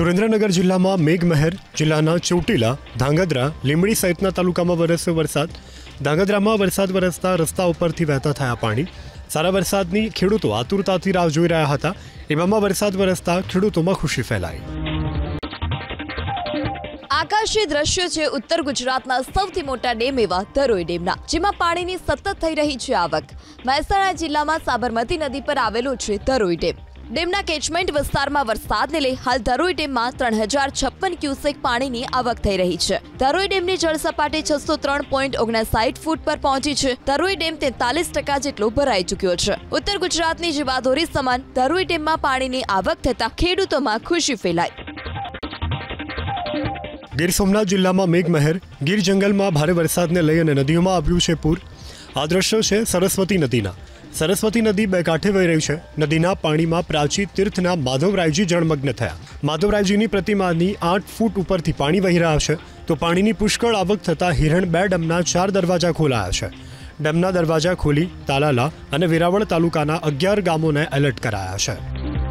સુરેન્દ્રનગર જિલ્લામાં મેઘમહેર જિલ્લાના ચોટીલા, ધાંગધ્રા, લીંબડી સહિતના તાલુકામાં વરસ્યો વરસાદ. ધાંગધ્રામાં વરસાદ વરસતા રસ્તા ઉપરથી વહેતા થયા પાણી. સારા વરસાદની ખેડૂતો આતુરતાથી રાહ જોઈ રહ્યા હતા. એવામાં વરસાદ વરસતા ખેડૂતોમાં ખુશી ફેલાઈ. આકાશી દ્રશ્ય છે ઉત્તર ગુજરાતના સૌથી મોટા ડેમ એવા ધરોઈ ડેમના, જેમાં પાણીની સતત થઈ રહી છે આવક. મહેસાણા જિલ્લામાં સાબરમતી નદી પર આવેલો છે ધરોઈ ડેમ. ડેમના કેચમેન્ટ વિસ્તારમાં વરસાદને લઈ હાલ ધરોઈ ડેમમાં ત્રણ હજાર છપ્પન ક્યુસેક પાણીની આવક થઈ રહી છે. ધરોઈ ડેમની જળ સપાટી છસો ત્રણ પોઈન્ટ ઓગણસાઠ ફૂટ પર પહોંચી છે. ધરોઈ ડેમ તેતાલીસ ટકા જેટલો ભરાઈ ચૂક્યો છે. ઉત્તર ગુજરાતની જીવાદોરી સમાન ધરોઈ ડેમમાં પાણીની આવક થતા ખેડૂતોમાં ખુશી ફેલાઈ. ગીર સોમનાથ જિલ્લામાં મેઘમહેર, ગીર જંગલમાં ભારે વરસાદને લઈ અને નદીઓમાં આવ્યું છે પૂર. આ દ્રશ્યો છે સરસ્વતી નદીના. સરસ્વતી નદી બે કાંઠે વહી રહી છે. નદીના પાણીમાં પ્રાચી તીર્થના માધવરાયજી જળમગ્ન થયા. માધવરાયજીની પ્રતિમાની આઠ ફૂટ ઉપરથી પાણી વહી રહ્યા છે. તો પાણીની પુષ્કળ આવક થતાં હિરણ બે ડેમના ચાર દરવાજા ખોલાયા છે. ડેમના દરવાજા ખોલી તાલાલા અને વેરાવળ તાલુકાના અગિયાર ગામોને એલર્ટ કરાયા છે.